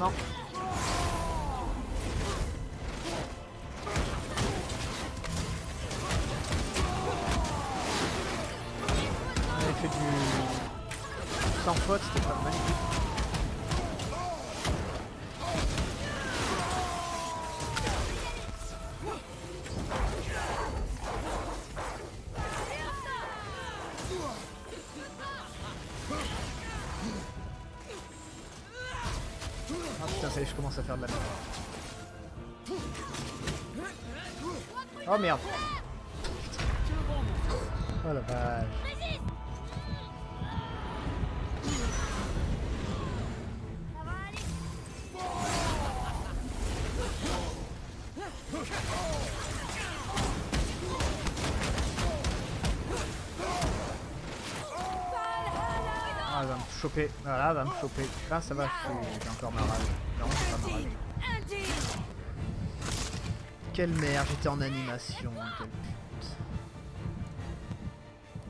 non. On avait fait du... Sans faute, c'était pas Voilà, va me choper. Ah, ça va, j'ai encore ma rage. Non, pas ma rage. Quelle merde, j'étais en animation. Quelle pute.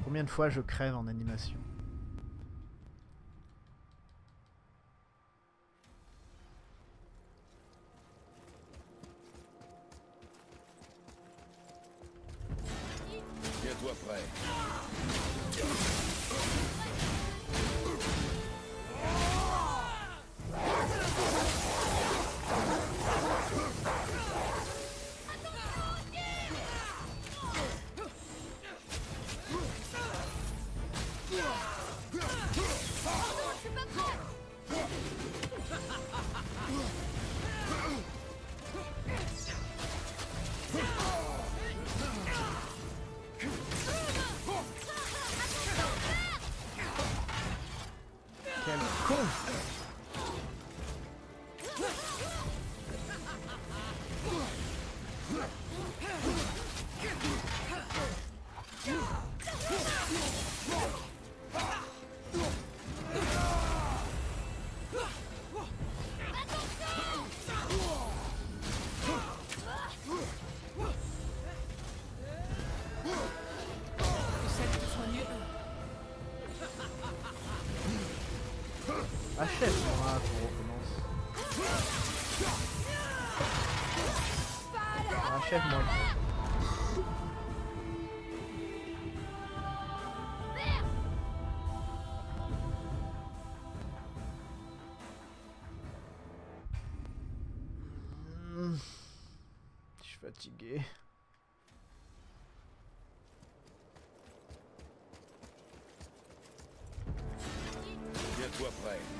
Combien de fois je crève en animation fatigué. Tiens-toi prêt.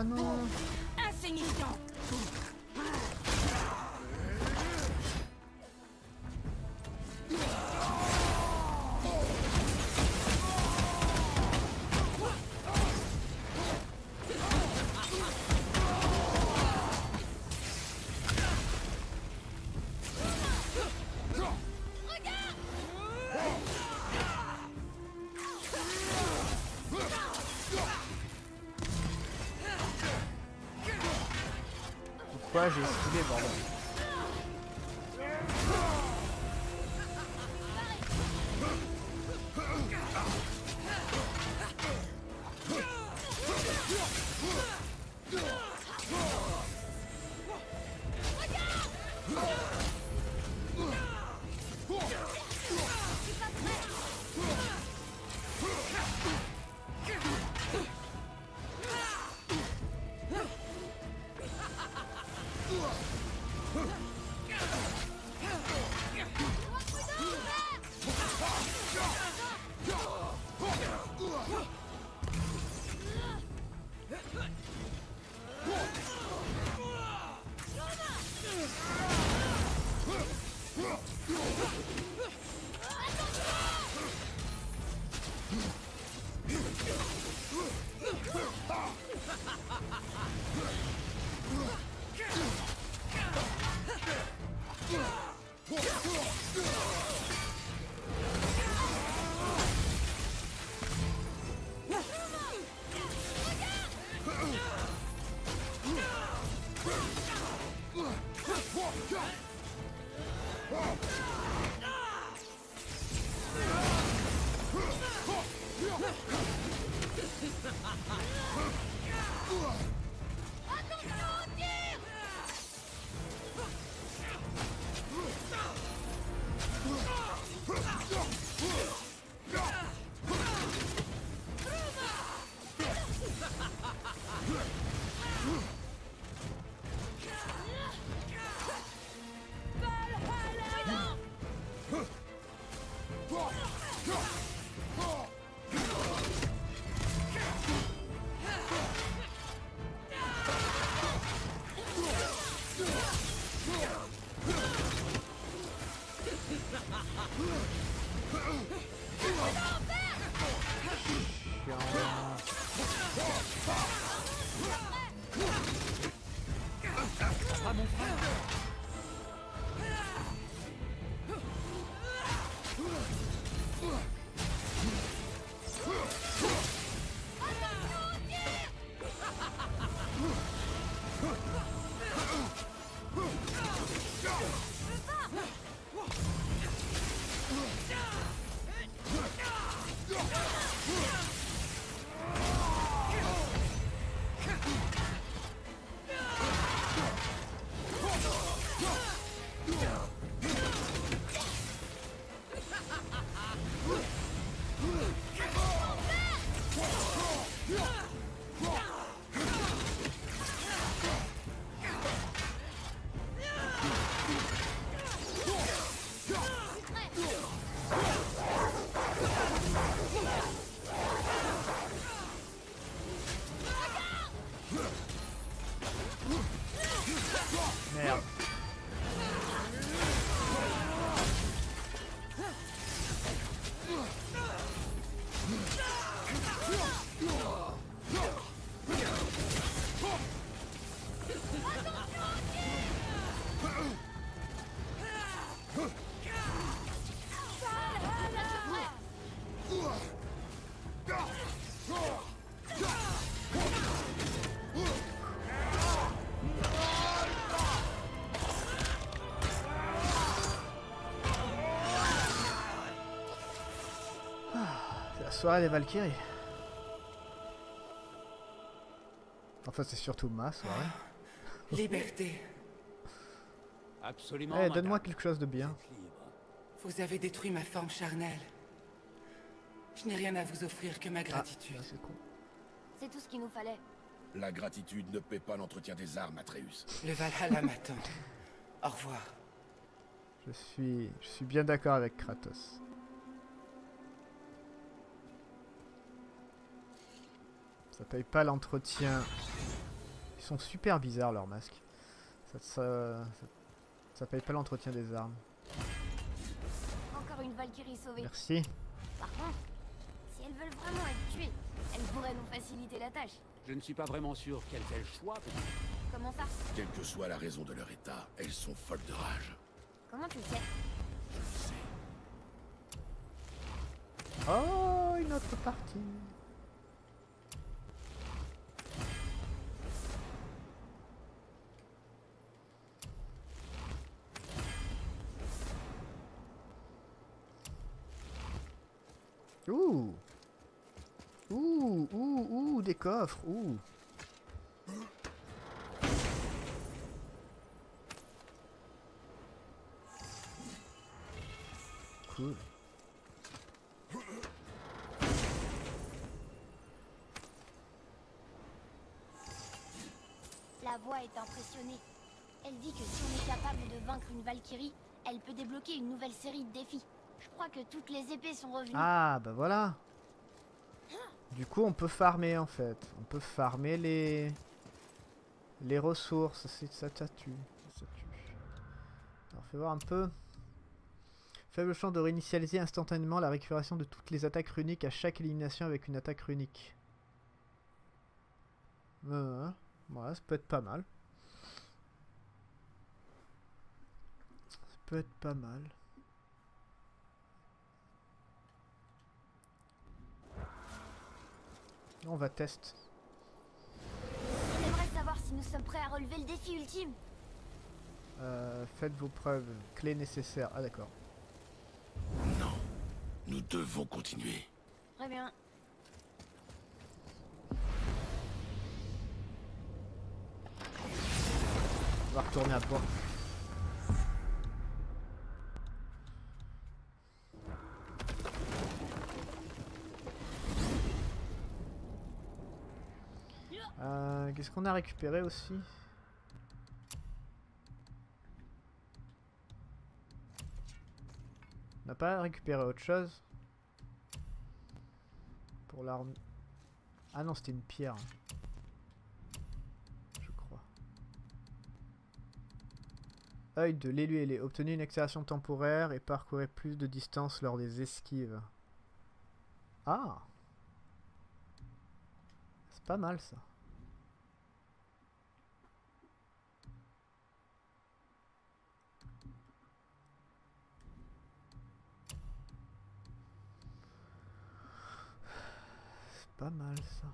Ah non. Insignifiant j'ai esquivé, bordel Merde. soirée des Valkyries. Enfin, c'est surtout ma soirée. Liberté. Absolument. Eh, donne-moi quelque chose de bien. Vous avez détruit ma forme charnelle. Je n'ai rien à vous offrir que ma Ah, gratitude. c'est con. C'est tout ce qu'il nous fallait. La gratitude ne paie pas l'entretien des armes, Atreus. Le Valhalla m'attend. Au revoir. Je suis, je suis bien d'accord avec Kratos. Ça paye pas l'entretien. Ils sont super bizarres leurs masques. Ça, ça, ça, ça paye pas l'entretien des armes. Encore une Valkyrie sauvée. Merci. Par contre, si elles veulent vraiment être tuées, elles pourraient nous faciliter la tâche. Je ne suis pas vraiment sûr qu'elles aient le choix. Comment ça? Quelle que soit la raison de leur état, elles sont folles de rage. Comment tu le sais Je le sais? Oh, une autre partie. Ouh. Ouh, ouh, ouh, des coffres, ouh. Cool. La voix est impressionnée. Elle dit que si on est capable de vaincre une Valkyrie, elle peut débloquer une nouvelle série de défis. Crois que toutes les épées sont revenues. Ah, bah voilà. Du coup, on peut farmer en fait. On peut farmer les les ressources. Ça, ça tue. Ça tue. Alors, fais voir un peu. Faible chance de réinitialiser instantanément la récupération de toutes les attaques runiques à chaque élimination avec une attaque runique. Euh, voilà, ça peut être pas mal. Ça peut être pas mal. On va tester. prêt à relever le défi ultime Euh, faites vos preuves, clés nécessaires. Ah d'accord. Non. Nous devons continuer. Très bien. On va retourner à bord. Euh, Qu'est-ce qu'on a récupéré aussi On n'a pas récupéré autre chose Pour l'arme... Ah non, c'était une pierre. Je crois. Œil de l'élu ailé. Obtenez une accélération temporaire et parcourez plus de distance lors des esquives. Ah C'est pas mal ça. Pas mal ça.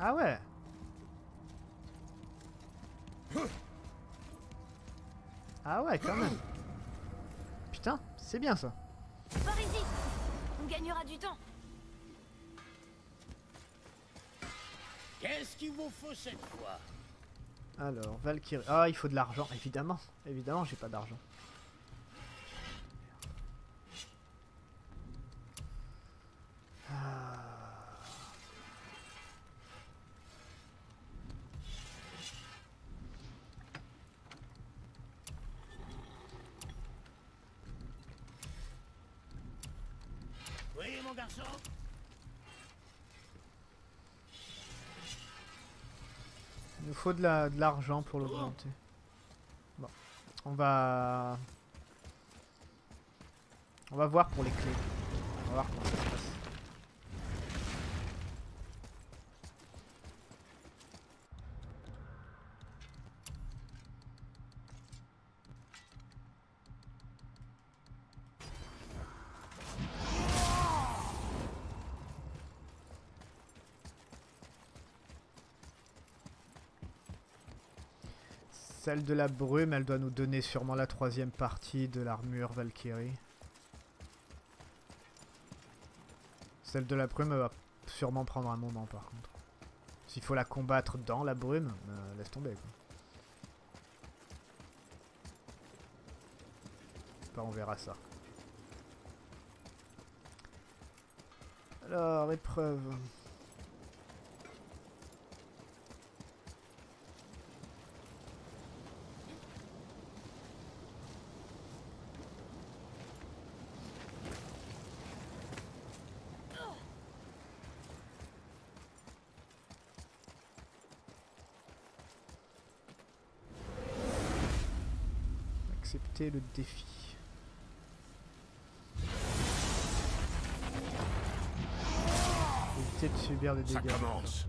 Ah ouais Ah ouais, quand même. Putain, c'est bien ça. Par ici On gagnera du temps. Qu'est-ce qu'il vous faut cette fois? Alors, Valkyrie. Ah, il faut de l'argent, évidemment. Évidemment, j'ai pas d'argent. De la- de l'argent pour l'augmenter. Bon, on va... On va voir pour les clés. Celle de la brume, elle doit nous donner sûrement la troisième partie de l'armure Valkyrie. Celle de la brume, elle va sûrement prendre un moment par contre. S'il faut la combattre dans la brume, euh, laisse tomber quoi. Enfin, on verra ça. Alors, épreuve. Accepter le défi. Éviter de subir des Ça dégâts. commence.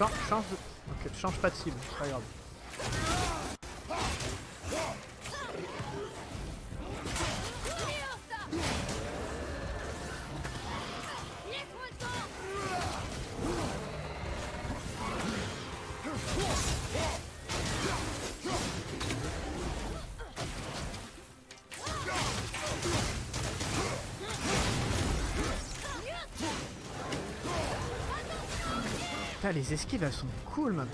Sans- change de... Ok, change pas de cible, c'est pas grave. Les esquives elles sont cool maintenant.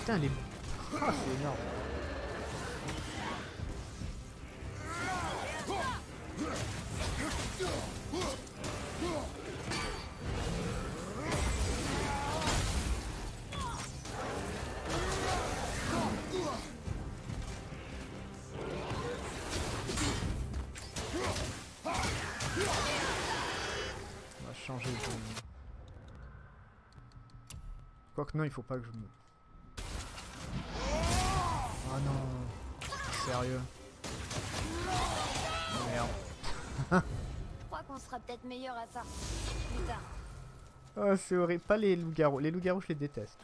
Putain, les. Ah, c'est énorme. Non, il faut pas que je me... Ah non Sérieux Oh, Merde. Je crois qu'on sera peut-être meilleur à ça. Plus tard. Oh, c'est horrible. Pas les loups-garous. Les loups-garous, je les déteste.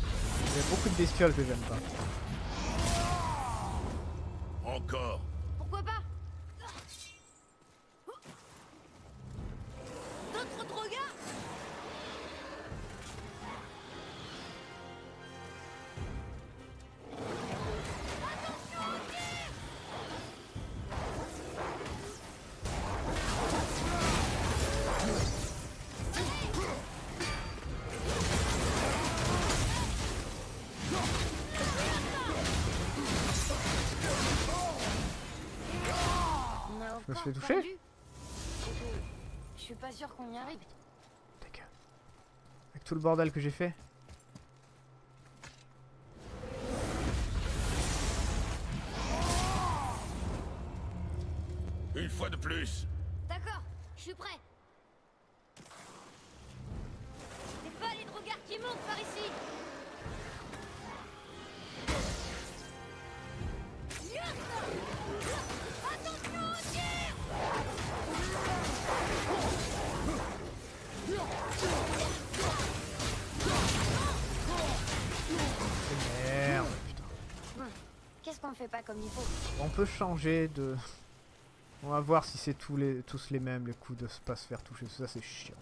Il y a beaucoup de bestioles que j'aime pas. Fait toucher Je suis pas sûr qu'on y arrive. Ta gueule. Avec tout le bordel que j'ai fait. On peut changer de... On va voir si c'est tous les, tous les mêmes, les coups de pas se faire toucher. Ça, c'est chiant.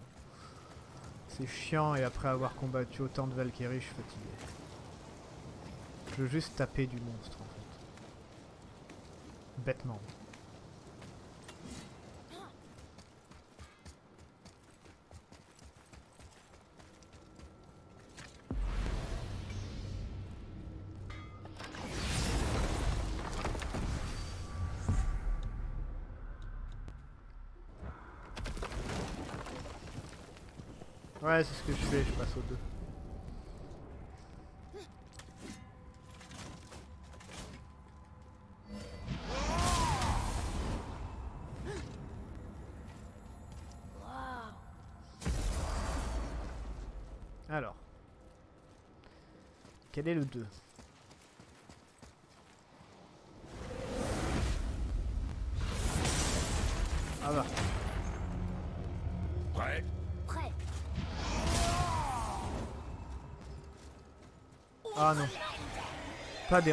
C'est chiant et après avoir combattu autant de Valkyrie, je suis fatigué. Je veux juste taper du monstre, en fait. Bêtement. C'est ce que je fais, je passe au 2. Alors. Quel est le 2 Pas des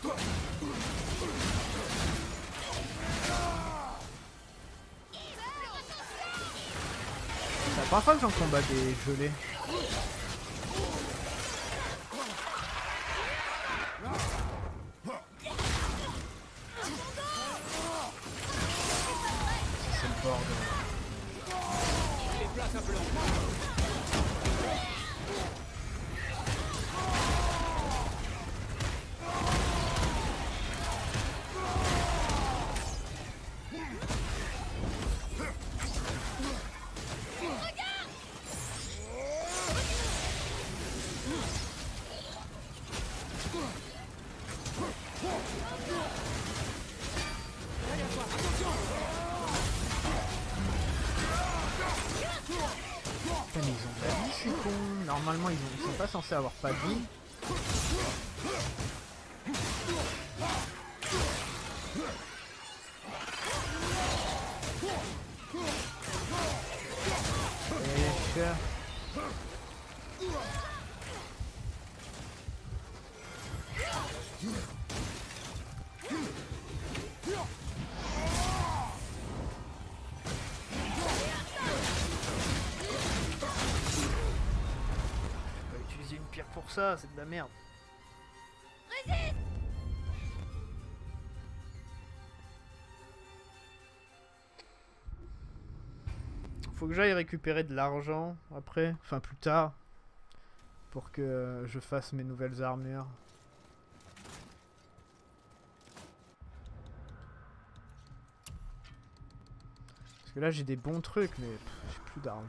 toi C'est la que j'en combat des gelés. Avoir pas de ça, c'est de la merde. Faut que j'aille récupérer de l'argent après, enfin plus tard, pour que je fasse mes nouvelles armures. Parce que là j'ai des bons trucs mais j'ai plus d'argent.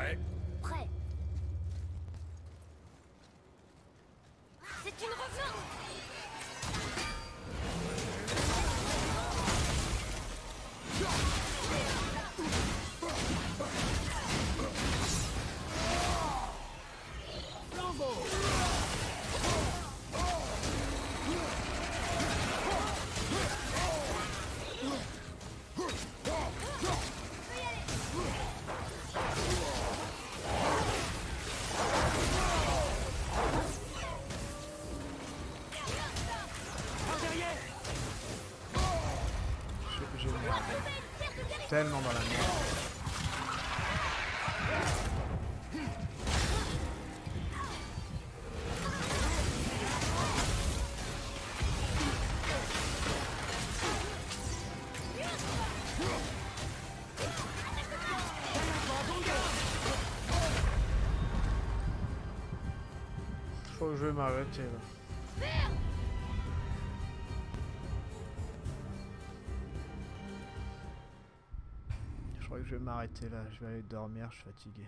Prêt Je crois que je vais m'arrêter là, je vais aller dormir, je suis fatigué.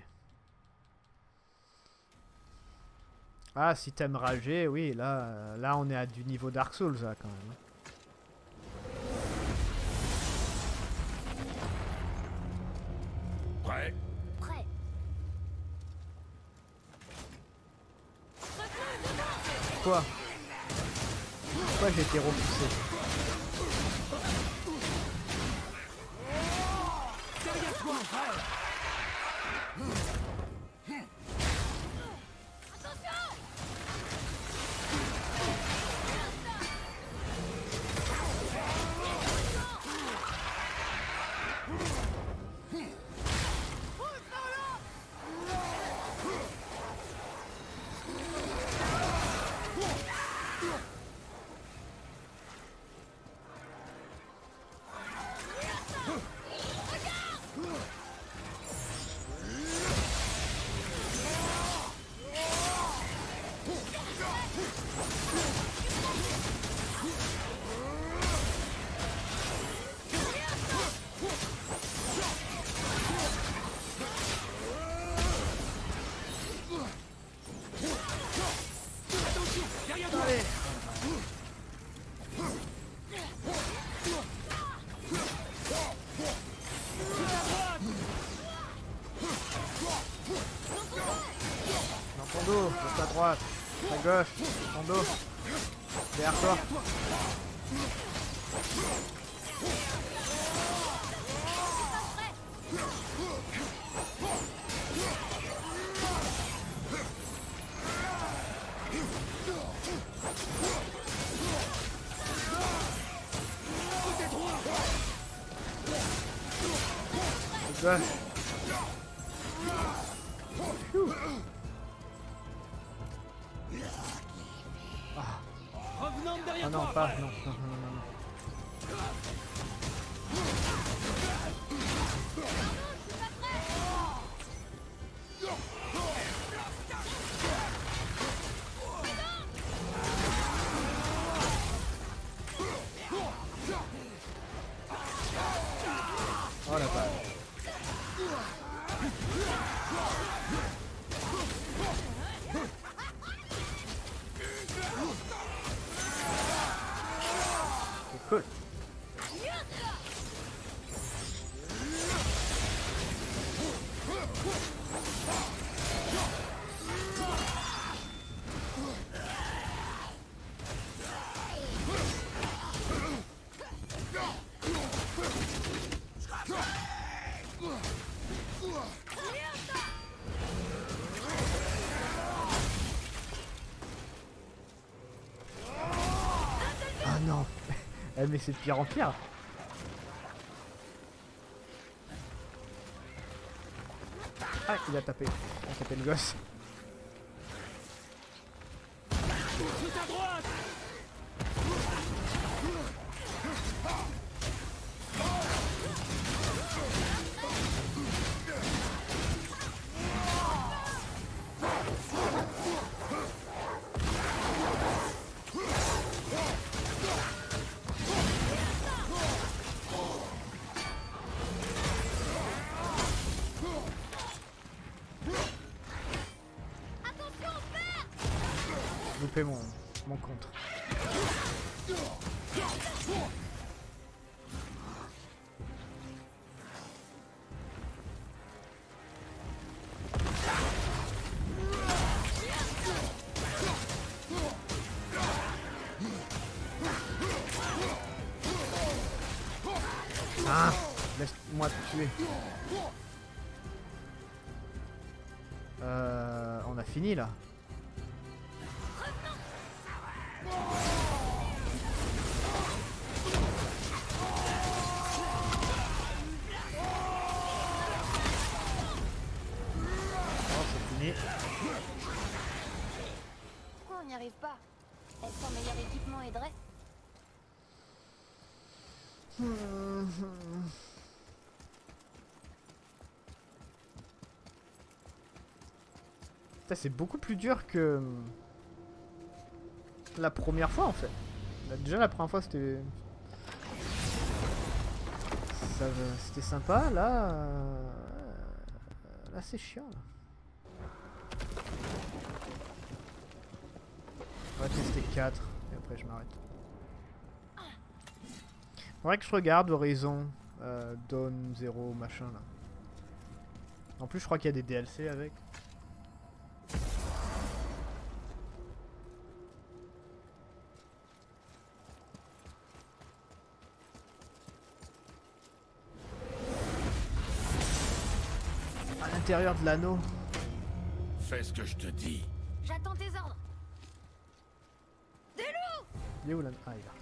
Ah, si t'aimes rager, oui, là, là on est à du niveau Dark Souls là quand même. Quoi Pourquoi j'ai été repoussé? Dos, derrière toi. Eh mais c'est de pire en pire Ah il a tapé. A tapé le gosse. Loupé mon, mon contre. C'est beaucoup plus dur que la première fois en fait. Déjà la première fois c'était c'était sympa, là euh, là c'est chiant là. On va tester 4 et après je m'arrête. Faudrait que je regarde Horizon euh, Dawn 0 machin là. En plus je crois qu'il y a des DLC avec. À l'intérieur de l'anneau. Fais ce que je te dis. J'attends tes ordres. Il est où l'anneau Ah, il est là.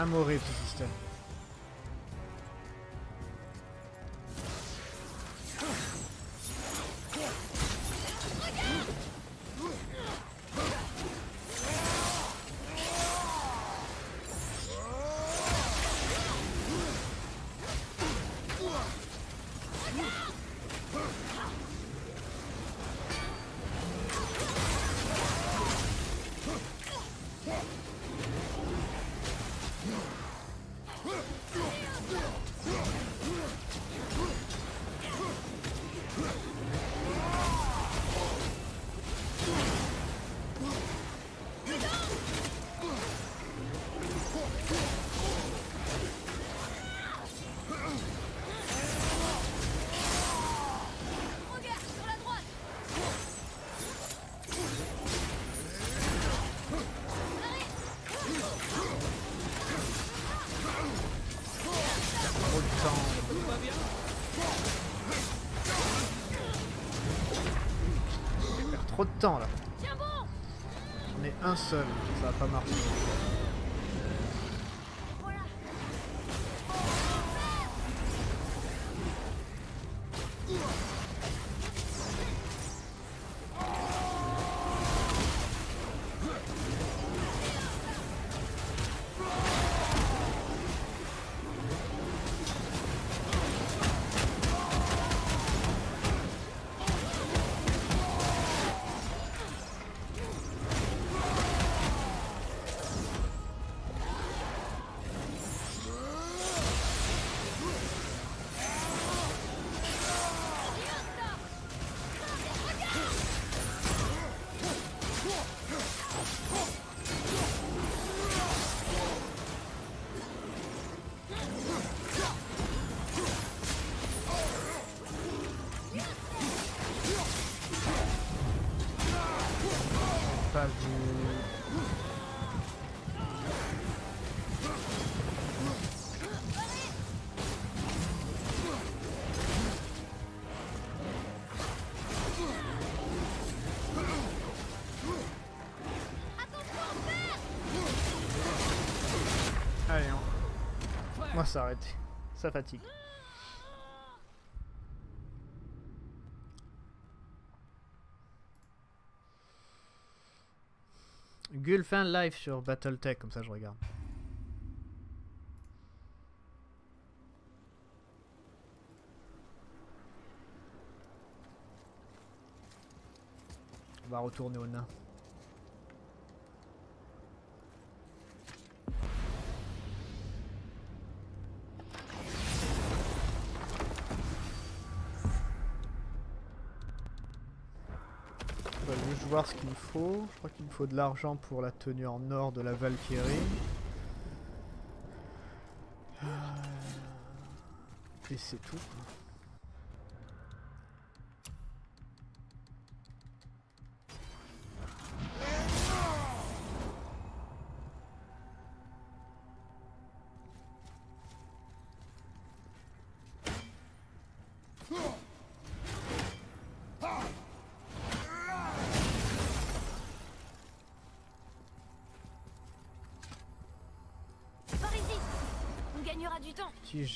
C'est quand temps là. On est un seul, ça va pas marcher. Arrête. Ça fatigue. Gulfin live sur Battletech, comme ça je regarde. On va retourner au nain. Voir ce qu'il me faut. Je crois qu'il me faut de l'argent pour la tenue en or de la Valkyrie. Euh, Et c'est tout.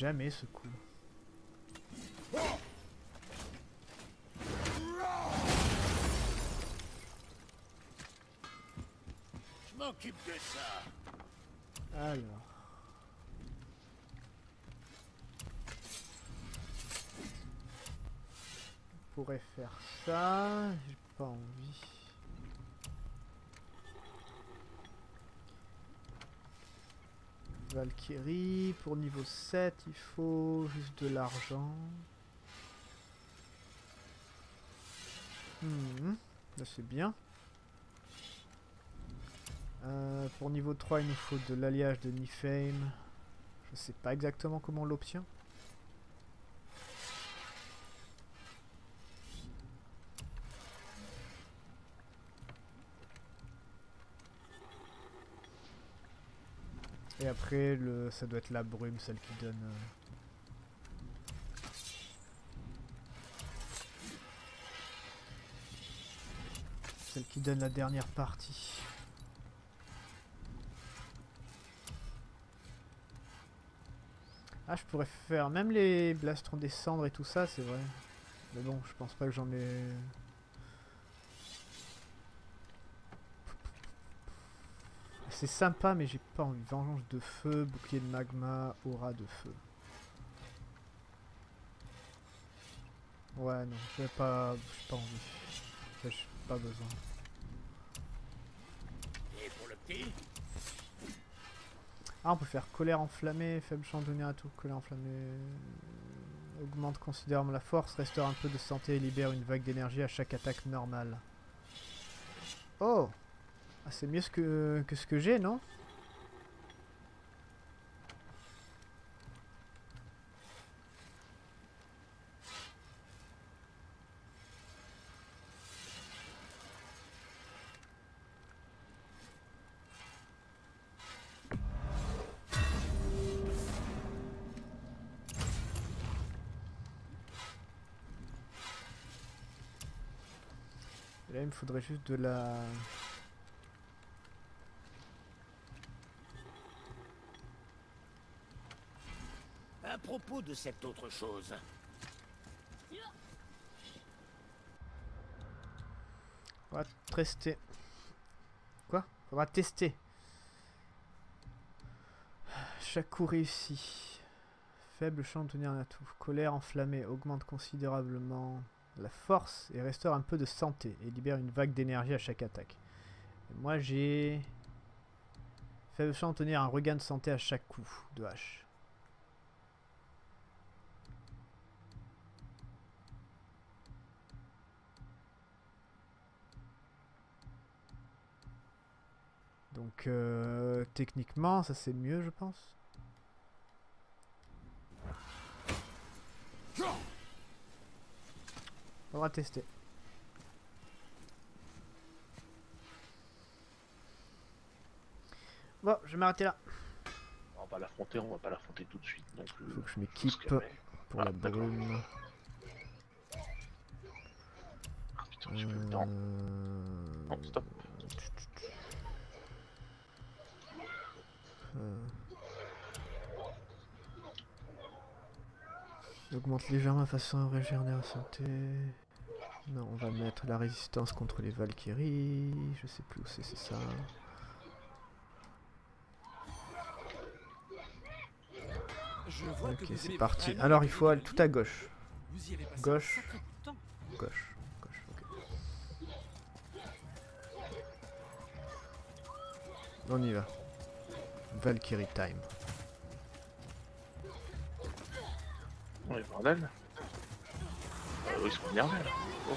Jamais ce coup. Je m'occupe de ça. Alors. On pourrait faire ça. J'ai pas envie. Valkyrie, pour niveau 7, il faut juste de l'argent. Hmm, là c'est bien. Euh, pour niveau 3, il nous faut de l'alliage de Nifame. Je sais pas exactement comment on l'obtient. Et après, le, ça doit être la brume, celle qui donne... euh, Celle qui donne la dernière partie. Ah, je pourrais faire même les blastrons des cendres et tout ça, c'est vrai. Mais bon, je pense pas que j'en ai... C'est sympa, mais j'ai pas envie. Vengeance de feu, bouclier de magma, aura de feu. Ouais, non, j'ai pas, j'ai pas envie. J'ai pas besoin. Et pour le petit Ah, on peut faire colère enflammée, faible chance de donner à tout, colère enflammée. euh, Augmente considérablement la force, restaure un peu de santé et libère une vague d'énergie à chaque attaque normale. Oh ah, c'est mieux que, que ce que j'ai, non? Là, il me faudrait juste de la... De cette autre chose, On va tester. Quoi? On va tester. Chaque coup réussi. Faible champ de tenir un atout. Colère enflammée augmente considérablement la force et restaure un peu de santé et libère une vague d'énergie à chaque attaque. Moi j'ai... Faible champ de tenir un regain de santé à chaque coup de hache. Donc euh, techniquement, ça c'est mieux, je pense. On va tester. Bon, je vais m'arrêter là. On va pas l'affronter, on va pas l'affronter tout de suite non plus. Faut que je m'équipe pour Ah, la d'accord. brume. Ah, Putain, j'ai plus le temps. Euh, Non, stop. Euh. Augmente légèrement la façon de régénérer la santé. Non, on va mettre la résistance contre les Valkyries. Je sais plus où c'est, c'est ça. Je vois Ok, c'est parti. Alors il faut aller tout à gauche. Vous y avez passé Gauche. Gauche, gauche. On y va. Valkyrie time. Ouais, bordel. Euh, ils sont énervés là. Oh,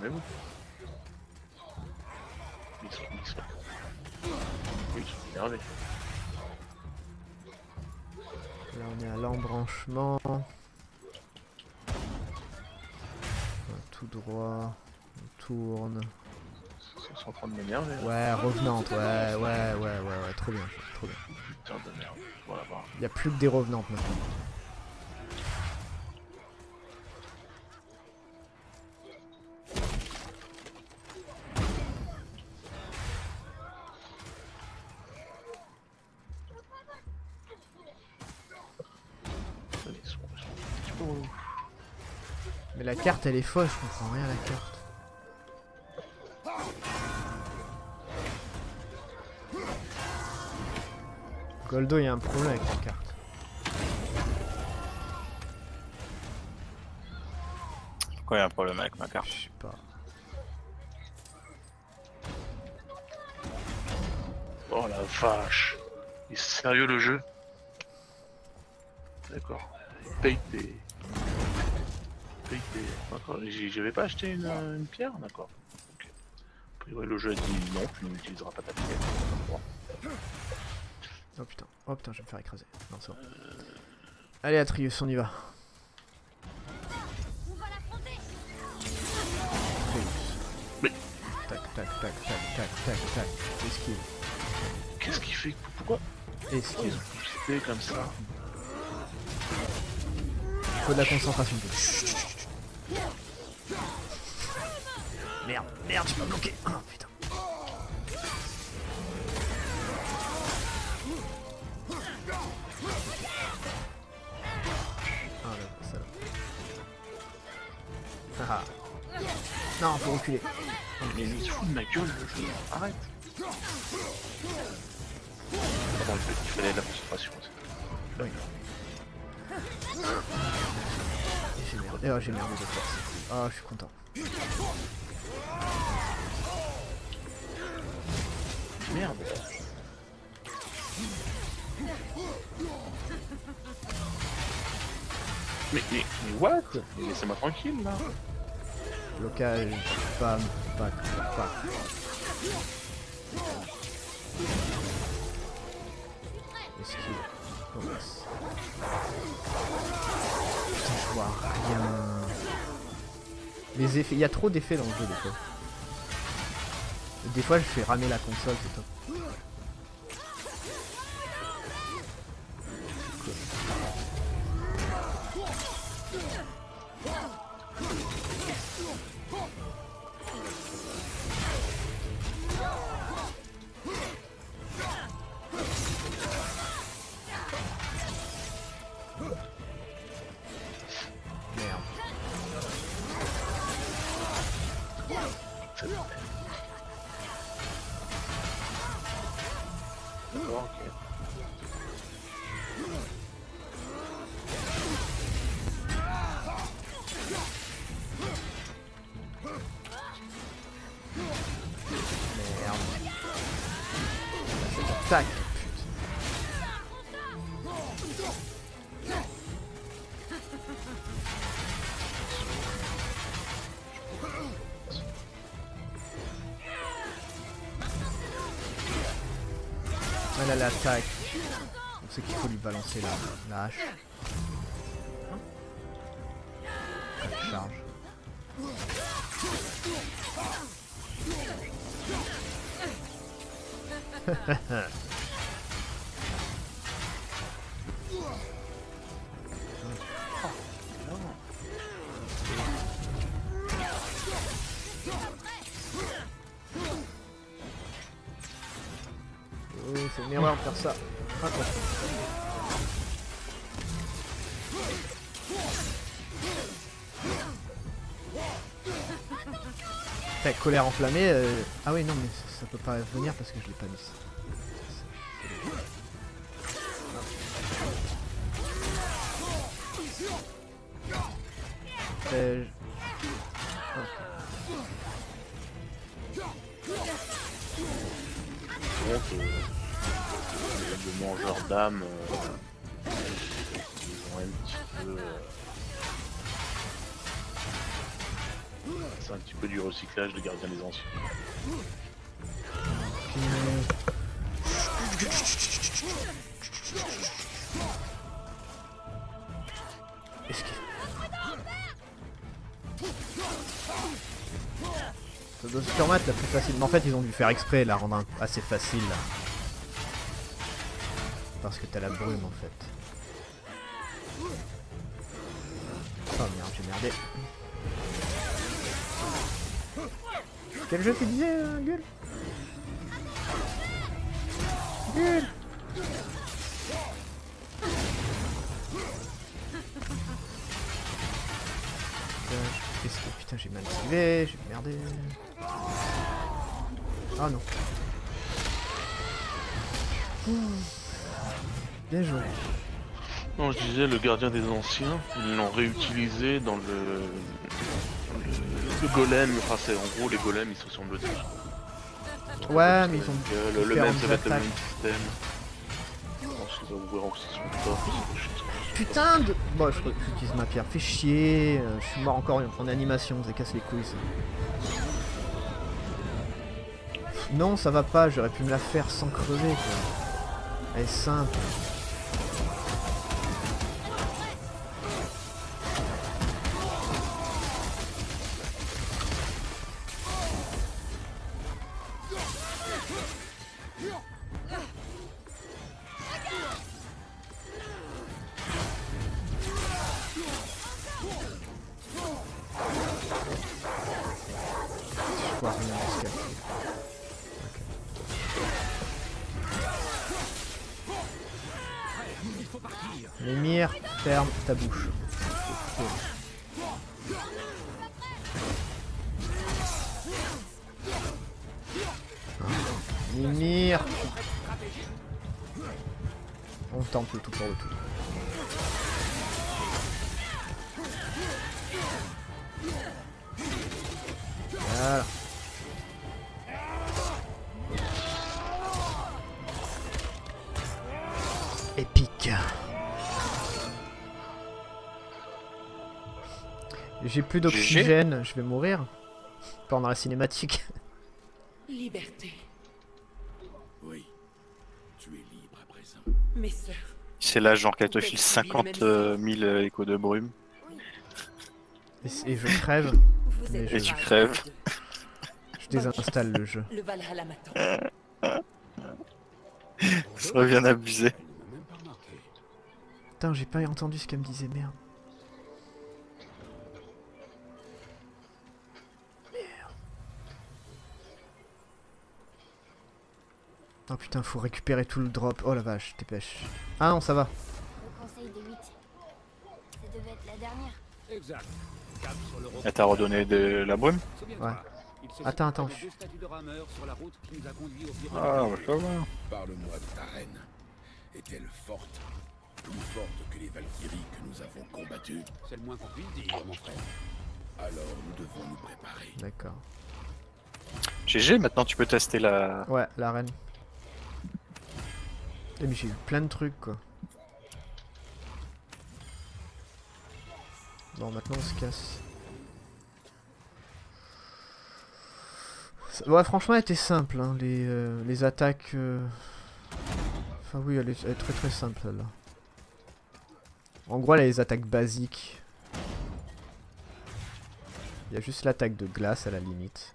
mais bon. Ils sont, ils sont... Oui, ils sont énervés. Là on est à l'embranchement. Tout droit. On tourne. Ils sont en train de m'énerver. là. Ouais, revenante, ouais, ouais, ouais, ouais, ouais, trop bien, trop bien. Putain de merde. Voilà, voir. Il n'y a plus que des revenantes maintenant. Mais la carte elle est fausse, je comprends rien à la carte. Goldo, il y a un problème avec la carte. Pourquoi il y a un problème avec ma Je carte sais pas. Oh la vache. Il est sérieux le jeu D'accord. Paye des... Il paye. J'y- J'avais pas acheté une, euh, une pierre D'accord. Ok. A priori, le jeu a dit non, tu n'utiliseras pas ta pierre. Bon. Oh putain, oh putain, je vais me faire écraser. Non, c'est bon. Allez, Atrius, on y va. Va. Mais- Tac, tac, tac, tac, tac, tac, tac. Esquive, Qu'est-ce qu'il fait Pourquoi esquive. ont poussé comme ça Faut de la concentration. Merde, merde, je suis pas bloqué. Oh Non, faut reculer. Mais il se fout de ma gueule le jeu. Arrête Pardon, il fallait de la concentration. Et J'ai merdé. Oh, j'ai merdé de force. Ah, je suis content. Merde Mais, mais, mais what? Mais Laissez-moi tranquille là Blocage, bam, back, back. Esquive. Putain, je vois rien. Les effets, il y a trop d'effets dans le jeu des fois. Des fois, je fais ramer la console, c'est top. Faut lui balancer la, la hache. Elle charge. Oh, c'est une erreur de faire ça. Colère enflammée. euh, Ah oui, non, mais ça, ça peut pas venir parce que je l'ai pas mis. Euh, de gardien des anciens. Ça doit se permettre la plus facile. Mais en fait, ils ont dû faire exprès, la rendre assez facile. là. Parce que t'as la brume en fait. Quel jeu tu disais, euh, Gueule Gueule Putain, qu'est-ce que- Putain, j'ai mal esquivé, j'ai merdé. Ah non. Bien joué. Non, je disais le gardien des anciens, ils l'ont réutilisé dans le. Le, le golem, enfin c'est en gros les golems ils se ressemblent tous. Ouais, mais ils ont Euh, le, le même, ça va être le même système. Je pense qu'ils vont ouvrir aussi son torse, des choses comme ça. Putain de... Bon, je j'utilise ma pierre. Fais chier. euh, Je suis mort encore en animation. Ça casse les couilles, ça. Non, ça va pas. J'aurais pu me la faire sans crever, quoi. Elle est simple. Plus d'oxygène, je vais mourir. Pendant la cinématique. Liberté. Oui. Tu es libre à présent. Mes sœurs. C'est là, genre, qu'elle te file 50 000 échos de brume. Et, et je crève. Vous êtes Et tu crèves. Je désinstalle le jeu. Le Valhalla m'attend. Ça bien abusé. Putain, j'ai pas entendu ce qu'elle me disait. Merde. Oh putain, faut récupérer tout le drop. Oh la vache, dépêche. Ah non, ça va. Au conseil des huit. Ça devait être la dernière. Exact. Cap sur le Elle t'a redonné de la brume Ouais. Attends, attends. Ah, bah ça va. Parle-moi de ta reine. Est-elle forte? Plus forte que les Valkyries que nous avons combattues? C'est le moins qu'on puisse dire, mon frère. Alors nous devons nous préparer. D'accord. GG, maintenant tu peux tester la. Ouais, la reine. Mais j'ai eu plein de trucs quoi. Bon maintenant on se casse. Ouais franchement elle était simple hein, les, euh, les attaques... euh, Enfin oui elle est, très très simple celle-là. En gros elle a les attaques basiques. Il y a juste l'attaque de glace à la limite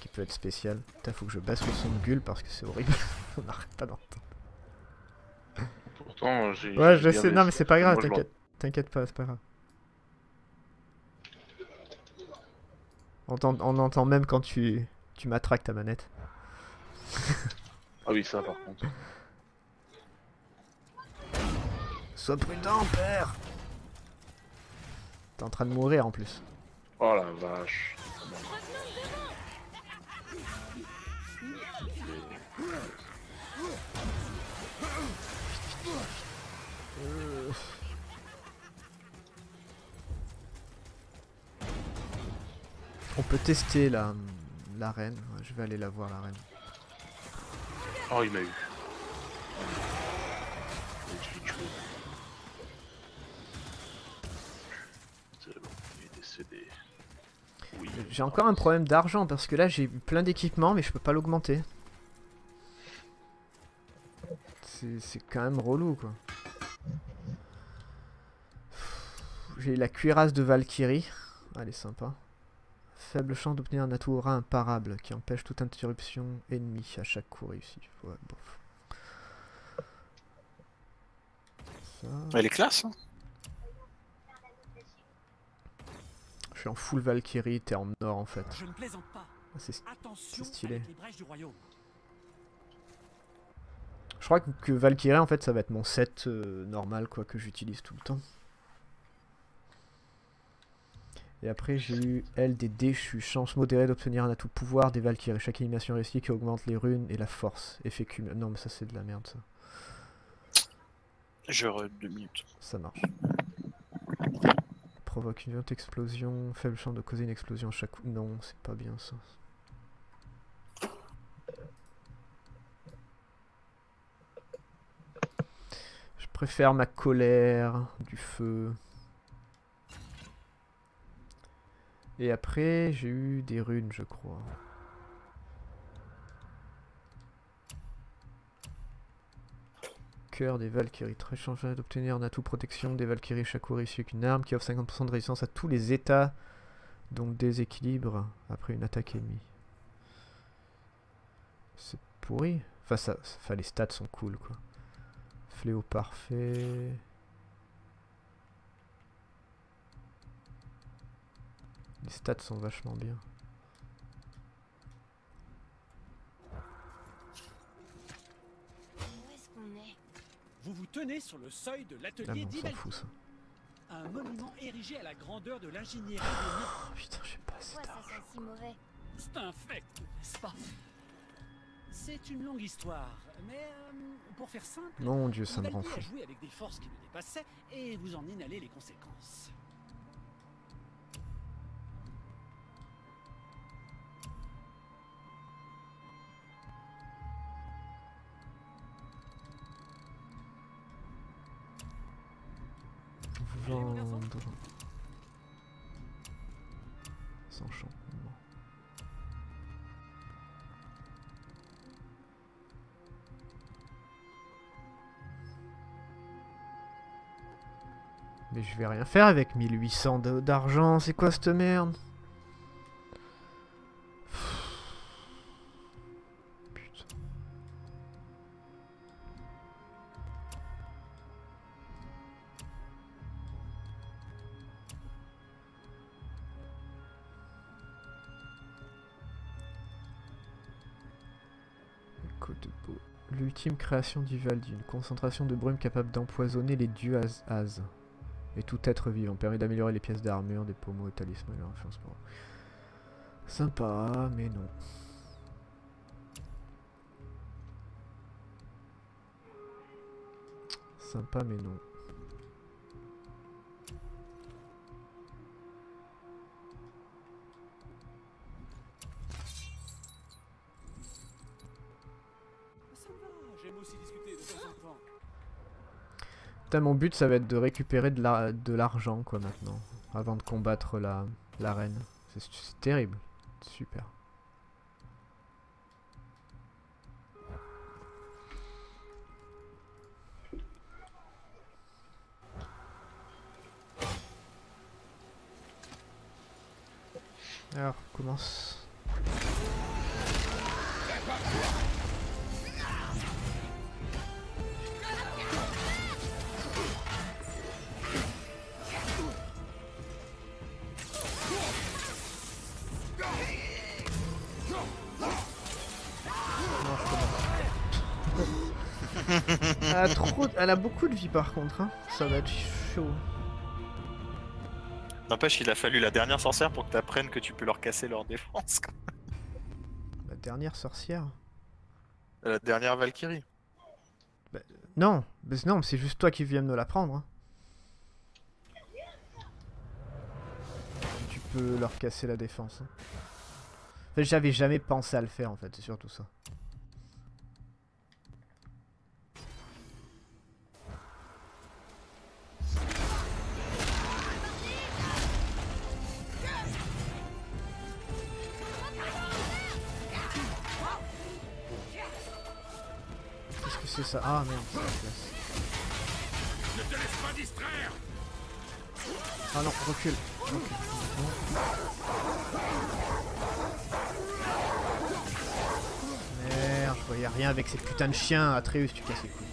qui peut être spécial. Putain, faut que je baisse le son de gueule parce que c'est horrible. On n'arrête pas d'entendre. Pourtant, j'ai. Ouais, je sais. Non, mais c'est pas grave, t'inquiète. T'inquiète pas, c'est pas grave. On, t'en- on entend même quand tu, tu matraques ta manette. Ah oui, ça par contre. Sois prudent, père T'es en train de mourir en plus. Oh la vache. On peut tester la, la reine. Je vais aller la voir, la reine. Oh, il m'a eu. Oui. J'ai encore un problème d'argent parce que là j'ai eu plein d'équipements mais je peux pas l'augmenter. C'est quand même relou quoi. J'ai la cuirasse de Valkyrie. Elle est sympa. Faible chance d'obtenir un atout aura imparable qui empêche toute interruption ennemie à chaque coup réussi. Ouais, bof. Ça. Elle est classe. hein. Je suis en full Valkyrie, t'es en or en fait. Je ne plaisante pas. Ah, c'est stylé. avec les brèches du royaume. Je crois que, que Valkyrie en fait ça va être mon set euh, normal quoi que j'utilise tout le temps. Et après j'ai eu elle des déchus, chance modérée d'obtenir un atout pouvoir des Valkyries. Chaque animation réussie qui augmente les runes et la force. Effet cumul. Non mais ça c'est de la merde ça. Je re deux minutes. Ça marche. Provoque une violente explosion, faible chance de causer une explosion à chaque coup. Non, c'est pas bien ça. Je préfère ma colère, du feu. Et après, j'ai eu des runes, je crois. Cœur des Valkyries. Très changé d'obtenir un atout protection des Valkyries chaque réussi avec une arme qui offre 50% de résistance à tous les états, donc déséquilibre après une attaque ennemie. C'est pourri. Enfin, ça, enfin, les stats sont cool quoi. Fléau parfait. Les stats sont vachement bien. Où est-ce qu'on est? Vous vous tenez sur le seuil de Ah l'atelier d'Ivaldi, un monument érigé à la grandeur de l'ingénierie Oh, putain, j'ai pas assez Pourquoi ça sent si mauvais? C'est un fait, n'est-ce pas? C'est une longue histoire, mais euh, pour faire simple, Mon dieu, ça me rend fou. a joué avec des forces qui le dépassaient et vous en inhalez les conséquences. Vais rien faire avec 1800 de- d'argent, c'est quoi cette merde? Putain. L'ultime création d'Ivaldi, une concentration de brume capable d'empoisonner les dieux. Az. Et tout être vivant. Permet d'améliorer les pièces d'armure, des pommeaux et talismans et leur influence pour- Sympa, mais non. Sympa, mais non. Putain, mon but, ça va être de récupérer de la- de l'argent, quoi, maintenant. Avant de combattre la, la reine. C'est terrible. Super. Alors, commence. Trop... elle a beaucoup de vie par contre, hein. ça va être chaud. N'empêche, il a fallu la dernière sorcière pour que t'apprennes que tu peux leur casser leur défense. quoi. La dernière sorcière La dernière Valkyrie. Non, mais non, c'est juste toi qui viens de me la prendre. hein. Tu peux leur casser la défense. hein. J'avais jamais pensé à le faire en fait, c'est surtout ça. Recule. Merde, je voyais rien avec ces putains de chiens. Atreus, tu casses les couilles.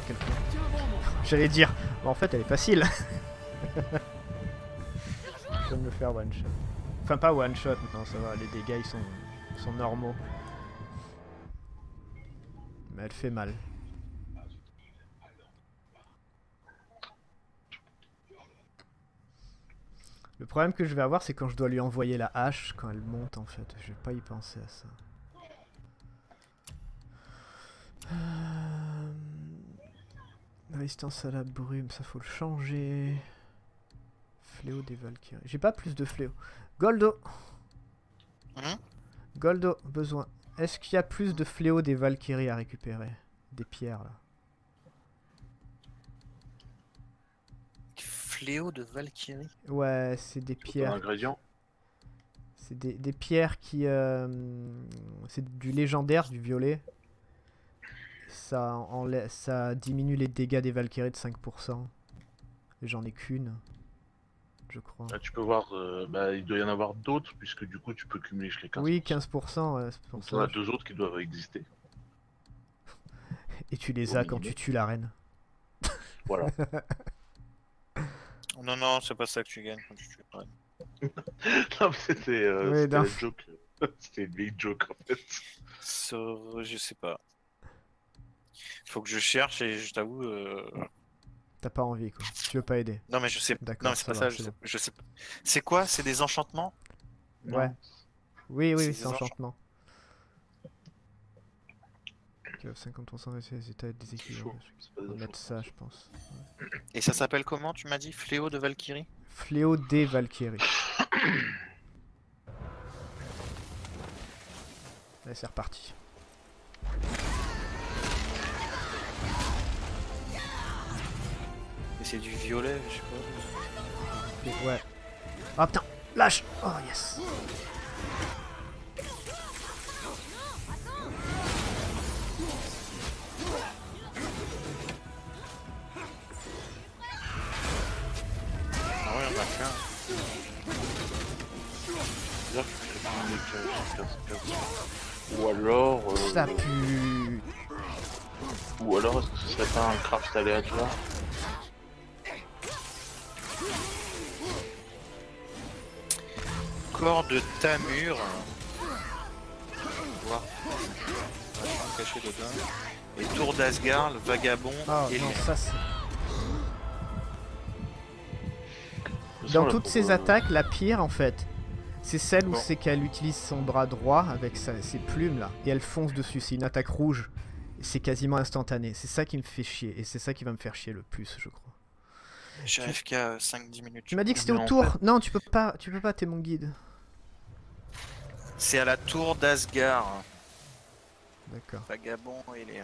Merde. J'allais dire, bah, en fait, elle est facile. Je vais me le faire one shot. Enfin, pas one shot, non, ça va, les dégâts ils sont, ils sont normaux. Mais elle fait mal. Le problème que je vais avoir, c'est quand je dois lui envoyer la hache quand elle monte en fait. Je vais pas y penser à ça. Euh, Résistance à la brume, ça faut le changer. Fléau des Valkyries. J'ai pas plus de fléau. Goldo Hein? Goldo, besoin. Est-ce qu'il y a plus de fléau des Valkyries à récupérer? Des pierres là. Fléau de Valkyrie? Ouais, c'est des pierres. ingrédient. C'est des, des pierres qui. euh, c'est du légendaire, du violet. Ça, ça diminue les dégâts des Valkyries de 5%. Et j'en ai qu'une. Je crois. Là, tu peux voir, euh, bah, il doit y en avoir d'autres, puisque du coup, tu peux cumuler jusqu'à 15%. Oui, 15%, ouais, c'est pour Donc, on a deux autres qui doivent exister. Et tu les au as quand tu tues la reine. Voilà. Non, non, c'est pas ça que tu gagnes quand tu tues. Ouais. non, mais c'était euh, Oui, c'était non. la joke. C'était une vieille joke, en fait. Je sais pas. Faut que je cherche et je t'avoue. euh, T'as pas envie quoi. Tu veux pas aider. Non, mais je sais. D'accord, Non, mais c'est pas va, ça. Je c'est sais... je sais- C'est quoi? C'est des enchantements? Ouais. Oui, oui, C'est oui, des c'est enchants- enchantement. Ok, 50% de ces états déséquilibrés. On va mettre enchantements. ça, je pense. Et ça s'appelle comment Tu m'as dit? Fléau de Valkyrie? Fléau des Valkyries. Allez, c'est reparti. c'est du violet, je sais pas. Mais ouais. Ah putain, lâche Oh yes ah Ou alors. Euh... Ça pue Ou alors, est-ce que ce serait pas un craft aléatoire? Corps de Tamur. Voir. Caché dedans. Et Tour d'Asgard, le vagabond Oh et non, ça Dans toutes ces euh, attaques, la pire en fait, c'est celle où Bon. c'est qu'elle utilise son bras droit avec sa- ses plumes là, et elle fonce dessus. C'est une attaque rouge. Et C'est quasiment instantané. C'est ça qui me fait chier. Et c'est ça qui va me faire chier le plus, je crois. J'ai AFK 5-10 minutes. Tu m'as dit que c'était au tour. fait- Non, tu peux pas. Tu peux pas. T'es mon guide. C'est à la tour d'Asgard. D'accord. Vagabond et les.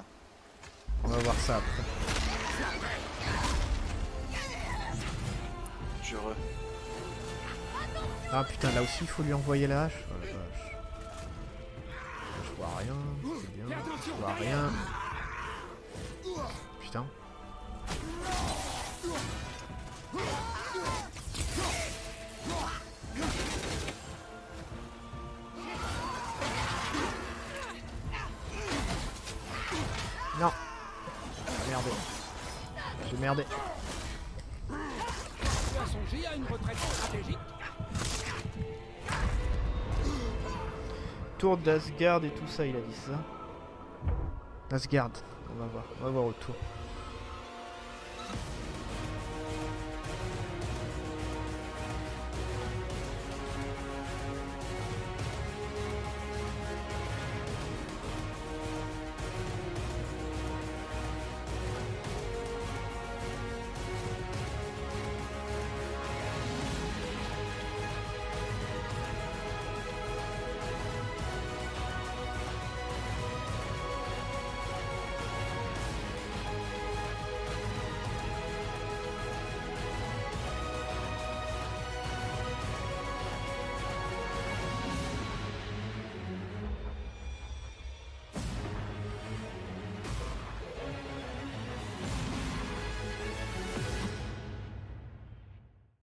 On va voir ça après. Je re. Ah putain, là aussi il faut lui envoyer la hache. Oh la vache. Je vois rien. C'est bien. Je vois rien. Putain. Non. J'ai merdé. J'ai merdé. Tour d'Asgard et tout ça, il a dit ça. Asgard, on va voir, on va voir autour.